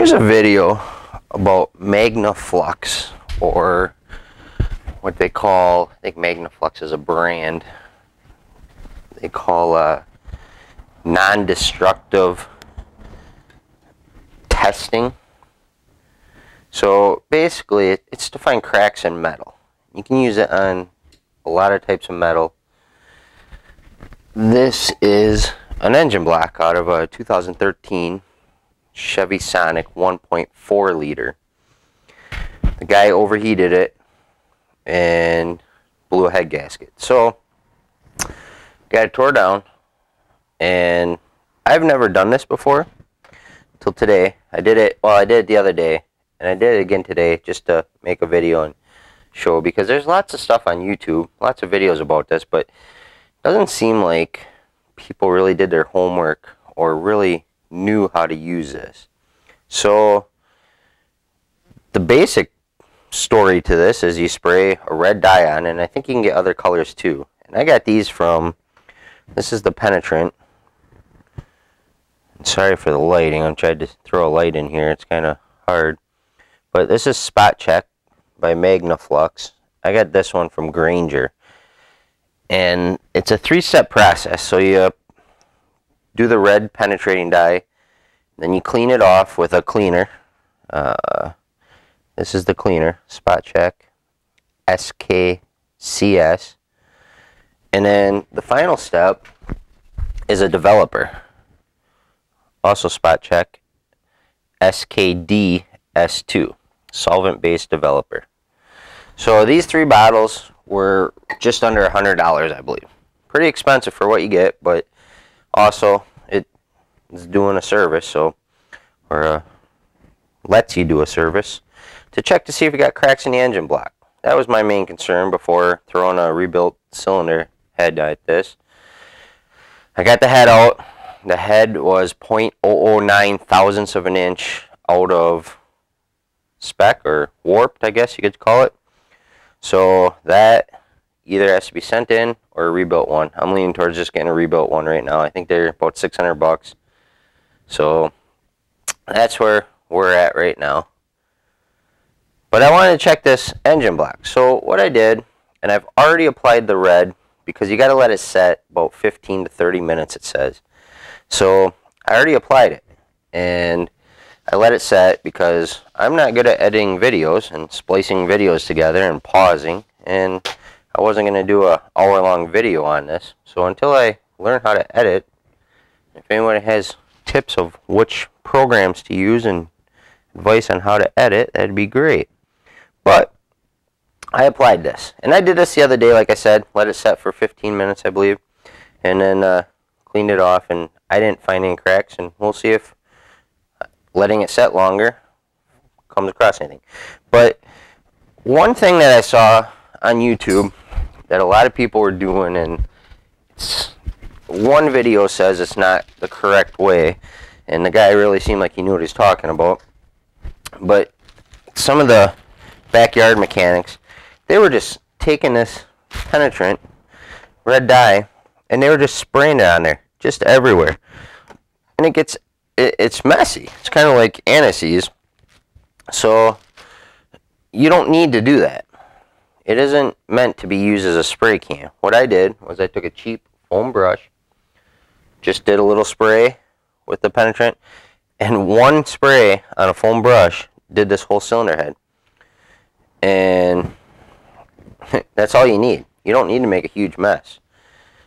Here's a video about MagnaFlux or what they call, I think MagnaFlux is a brand. They call uh, non-destructive testing. So basically, it's to find cracks in metal. You can use it on a lot of types of metal. This is an engine block out of a 2013 Chevy Sonic 1.4 liter. The guy overheated it and blew a head gasket. So, got it tore down, and I've never done this before till today. I did it, well, I did it the other day, and I did it again today just to make a video and show because there's lots of stuff on YouTube, lots of videos about this, but it doesn't seem like people really did their homework or really knew how to use this. So the basic story to this is you spray a red dye on, and I think you can get other colors too. And I got these from, this is the penetrant. Sorry for the lighting, I'm trying to throw a light in here, it's kind of hard. But this is Spot Check by MagnaFlux. I got this one from Grainger. And it's a three-step process. So you do the red penetrating dye, then you clean it off with a cleaner. Uh, this is the cleaner, Spot Check, SKCS. And then the final step is a developer. Also Spot Check, SKD-S2, solvent-based developer. So these three bottles were just under a $100, I believe. Pretty expensive for what you get, but also it is doing a service, so or uh, lets you do a service to check to see if you got cracks in the engine block. That was my main concern before throwing a rebuilt cylinder head like this. I got the head out. The head was 0.009 thousandths of an inch out of spec or warped, I guess you could call it. So that either has to be sent in or a rebuilt one. I'm leaning towards just getting a rebuilt one right now. I think they're about 600 bucks. So that's where we're at right now. But I wanted to check this engine block. So what I did, and I've already applied the red because you got to let it set about 15 to 30 minutes it says. So I already applied it and I let it set because I'm not good at editing videos and splicing videos together and pausing and I wasn't going to do a hour long video on this. So until I learn how to edit, if anyone has tips of which programs to use and advice on how to edit, that'd be great. But I applied this. And I did this the other day, like I said, let it set for 15 minutes, I believe. And then uh, cleaned it off, and I didn't find any cracks. And we'll see if letting it set longer comes across anything. But one thing that I saw on YouTube that a lot of people were doing, and one video says it's not the correct way, and the guy really seemed like he knew what he's talking about. But some of the backyard mechanics, they were just taking this penetrant, red dye, and they were just spraying it on there, just everywhere. And it gets, it, it's messy. It's kind of like anti-seize. So you don't need to do that. It isn't meant to be used as a spray can. What I did was I took a cheap foam brush, just did a little spray with the penetrant, and one spray on a foam brush did this whole cylinder head. And that's all you need. You don't need to make a huge mess.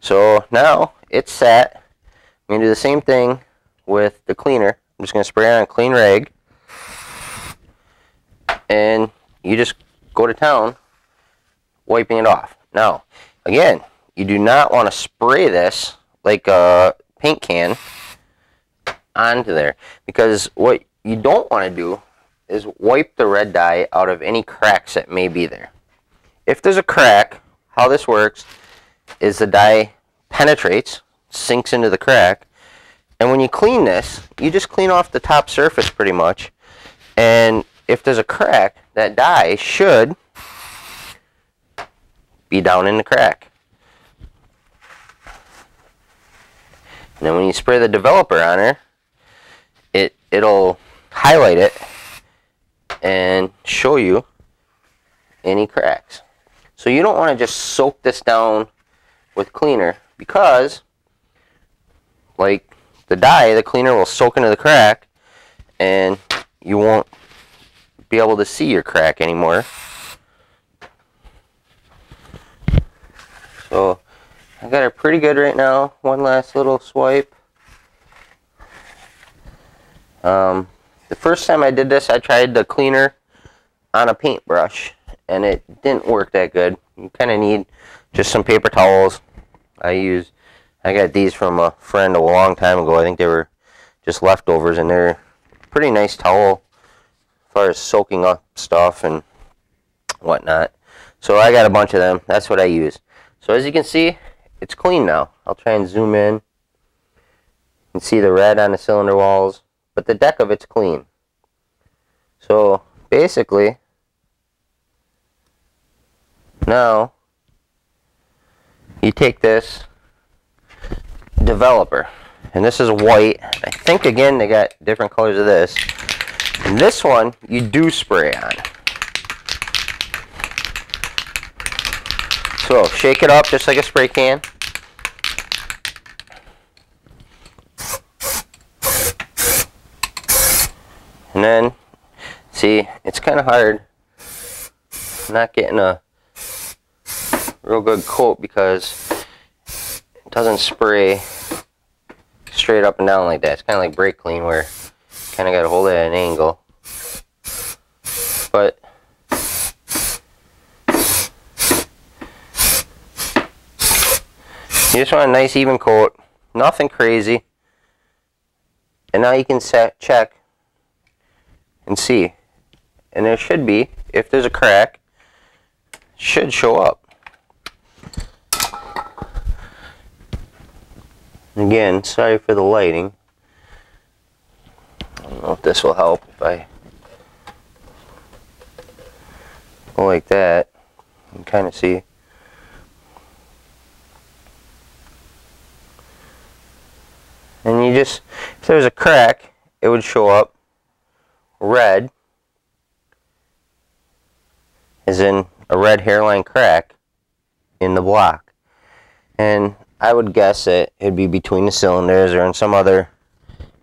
So now it's set. I'm going to do the same thing with the cleaner. I'm just going to spray on a clean rag. And you just go to town wiping it off. Now, again, you do not want to spray this like a paint can onto there because what you don't want to do is wipe the red dye out of any cracks that may be there. If there's a crack, how this works is the dye penetrates, sinks into the crack, and when you clean this, you just clean off the top surface pretty much, and if there's a crack, that dye should be down in the crack. And then when you spray the developer on her, it it'll highlight it and show you any cracks. So you don't want to just soak this down with cleaner because like the dye, the cleaner will soak into the crack and you won't be able to see your crack anymore. So I got it pretty good right now. One last little swipe. Um, the first time I did this, I tried the cleaner on a paintbrush, and it didn't work that good. You kind of need just some paper towels. I use, I got these from a friend a long time ago. I think they were just leftovers, and they're pretty nice towel as far as soaking up stuff and whatnot. So I got a bunch of them. That's what I use. So as you can see, it's clean now. I'll try and zoom in. Can see the red on the cylinder walls but the deck of it's clean. So basically, now you take this developer, and this is white. I think again they got different colors of this. And this one you do spray on. So shake it up just like a spray can. And then, see, it's kind of hard not getting a real good coat because it doesn't spray straight up and down like that. It's kind of like brake clean where kind of got to hold it at an angle. But want a nice even coat, nothing crazy. And now you can set check and see. And there should be, if there's a crack, should show up. Again, sorry for the lighting. I don't know if this will help if I go like that. You kind of see. And you just, if there's a crack, it would show up red is in a red hairline crack in the block. And I would guess that it'd be between the cylinders or in some other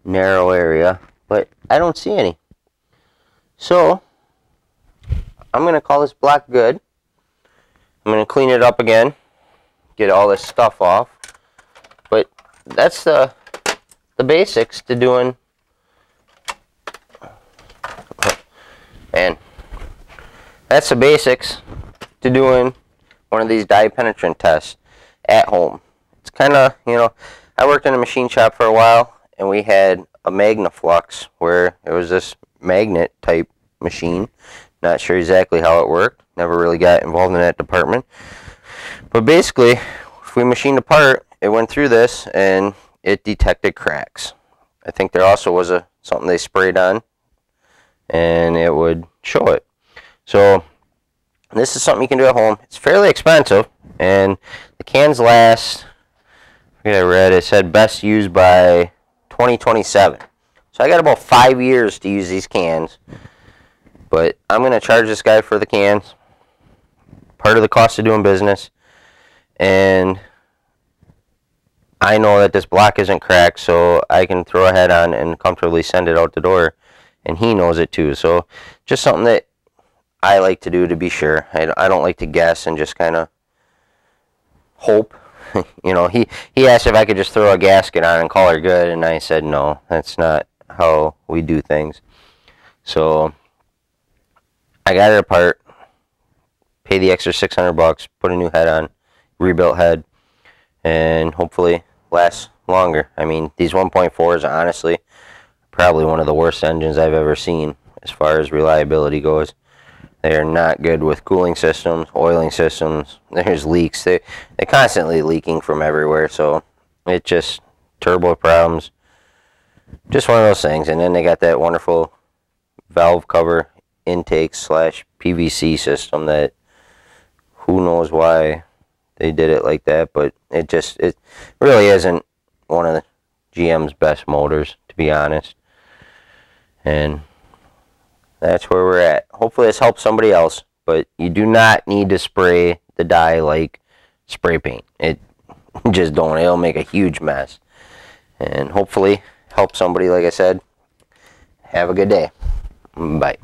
narrow area, but I don't see any. So, I'm going to call this block good. I'm going to clean it up again, get all this stuff off. But that's the, the basics to doing And that's the basics to doing one of these dye penetrant tests at home. It's kind of, you know, I worked in a machine shop for a while and we had a Magnaflux where it was this magnet type machine. Not sure exactly how it worked. Never really got involved in that department. But basically, if we machined a part, it went through this and it detected cracks. I think there also was a something they sprayed on and it would show it. So this is something you can do at home. It's fairly expensive and the cans last, I I read, it said best used by 2027. So I got about five years to use these cans. But I'm going to charge this guy for the cans. Part of the cost of doing business. And I know that this block isn't cracked, so I can throw a head on and comfortably send it out the door and he knows it too. So just something that I like to do to be sure. I, I don't like to guess and just kind of hope. you know, he, he asked if I could just throw a gasket on and call her good, and I said no, that's not how we do things. So I got it apart, pay the extra 600 bucks, put a new head on, rebuilt head, and hopefully last longer. I mean, these 1.4s, honestly, probably one of the worst engines I've ever seen as far as reliability goes. They are not good with cooling systems, oiling systems. There's leaks. They they're constantly leaking from everywhere. So it just turbo problems. Just one of those things. And then they got that wonderful valve cover intake slash PVC system that who knows why they did it like that, but it just it really isn't one of the GM's best motors to be honest and that's where we're at. Hopefully this helps somebody else, but you do not need to spray the dye like spray paint. It just don't. It'll make a huge mess. And hopefully help somebody, like I said. Have a good day. Bye.